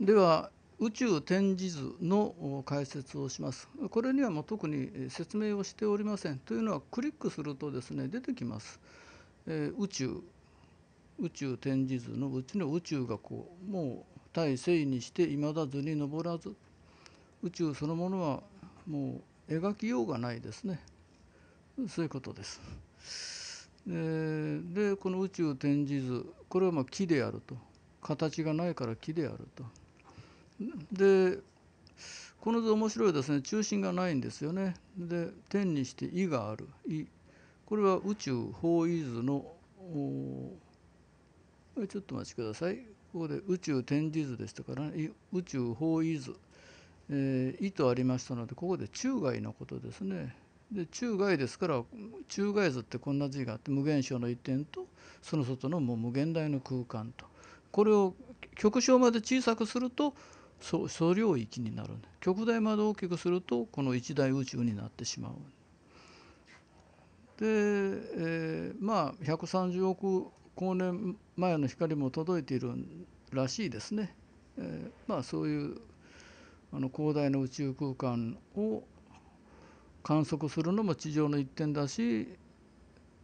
では宇宙展示図の解説をします。これにはもう特に説明をしておりません。というのはクリックするとですね出てきます。えー、宇宙宇宙展示図のうちの宇宙がこうもう大聖にしていまだ図に登らず宇宙そのものはもう描きようがないですねそういうことです。でこの宇宙展示図これはまあ木であると形がないから木であると。でこの図面白いですね。中心がないんですよね。で天にして「意」がある「意」これは宇宙方位図のちょっとお待ちください。ここで宇宙展示図でしたから、ね、宇宙方位図、えー、意とありましたのでここで中外のことですね。で中外ですから中外図ってこんな字があって無限小の一点とその外のもう無限大の空間と。これを極小まで小さくすると素領域になる極大まで大きくするとこの一大宇宙になってしまう。で、えー、まあ130億光年前の光も届いているらしいですね。えー、まあそういうあの広大な宇宙空間を観測するのも地上の一点だし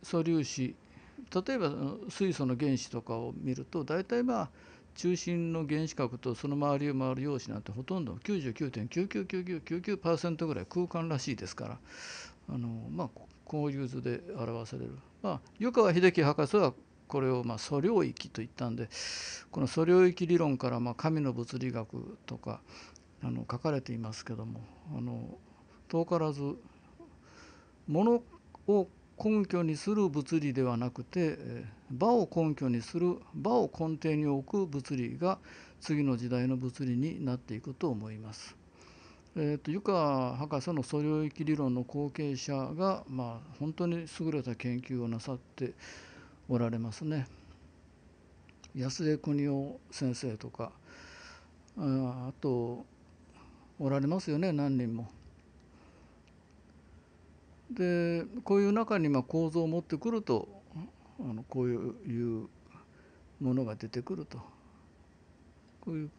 素粒子例えば水素の原子とかを見ると大体まあ中心の原子核とその周りを回る陽子なんてほとんど99.999999%ぐらい空間らしいですからあのまあこういう図で表される。まあ、湯川秀樹博士はこれをまあ素領域と言ったんでこの素領域理論からまあ神の物理学とかあの書かれていますけどもあの遠からずものを根拠にする物理ではなくて場を根拠にする場を根底に置く物理が次の時代の物理になっていくと思います。えーと、湯川博士の素領域理論の後継者が、まあ、本当に優れた研究をなさっておられますね。安江邦夫先生とかあとおられますよね何人も。でこういう中にま構造を持ってくるとあのこういうものが出てくるとこういう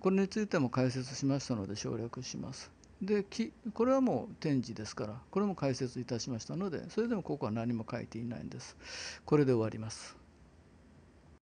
これについても解説しましたので省略します。でこれはもう展示ですからこれも解説いたしましたのでそれでもここは何も書いていないんです。これで終わります。